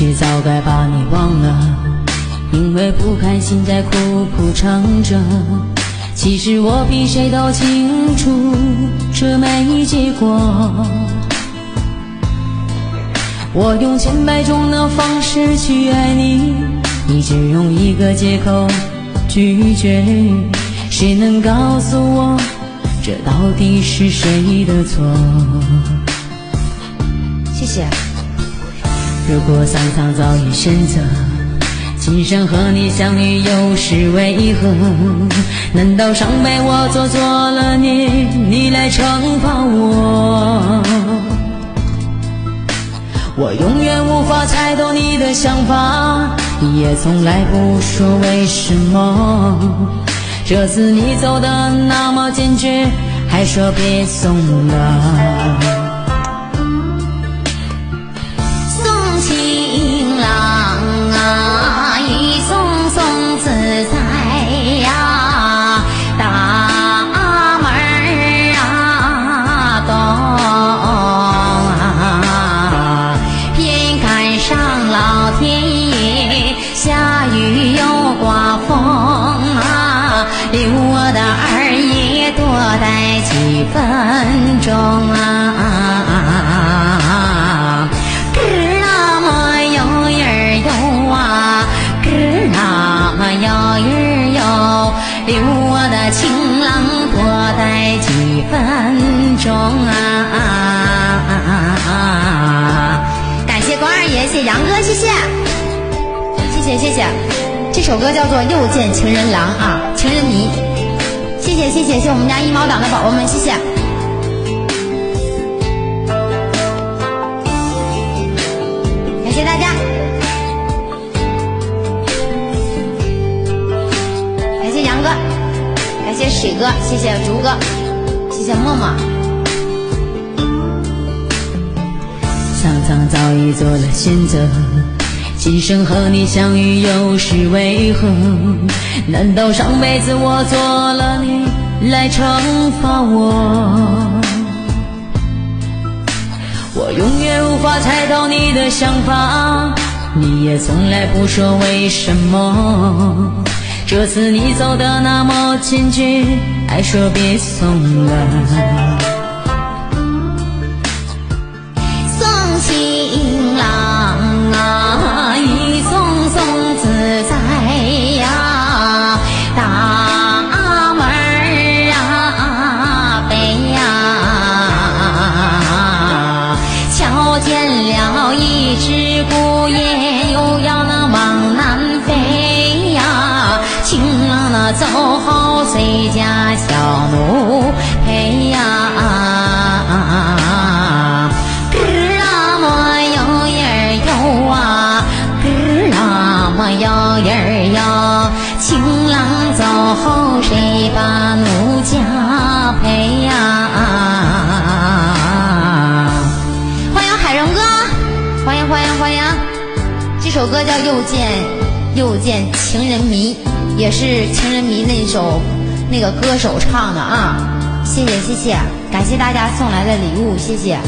实早该把你忘了，因为不开心在苦苦撑着。其实我比谁都清楚，这没结果。我用千百种的方式去爱你，你只用一个借口拒绝。谁能告诉我，这到底是谁的错？谢谢。如果桑桑早已选择，今生和你相遇又是为何？难道伤悲我做错了你，你来惩罚我？我永远无法猜透你的想法，也从来不说为什么。这次你走的那么坚决，还说别送了。分钟啊，哥那么有人有啊，哥那么有人有，留我的情郎多待几分钟啊！感谢关二爷，谢杨哥，谢谢，谢谢谢谢。这首歌叫做《又见情人郎》啊，情人迷。谢谢谢谢谢我们家一毛党的宝宝们，谢谢，感谢大家，感谢杨哥，感谢水哥，谢谢竹哥，谢谢默默。桑桑早已做了选择，今生和你相遇又是为何？难道上辈子我做了你来惩罚我？我永远无法猜透你的想法，你也从来不说为什么。这次你走的那么坚决，还说别送了。大门儿啊，北呀，瞧见了一只孤雁，又要那往南飞呀。情郎那走后，谁家小奴？谁把奴家陪呀？欢迎海荣哥，欢迎欢迎欢迎！这首歌叫《又见又见情人迷》。也是《情人迷》那首那个歌手唱的啊，谢谢谢谢，感谢大家送来的礼物，谢谢。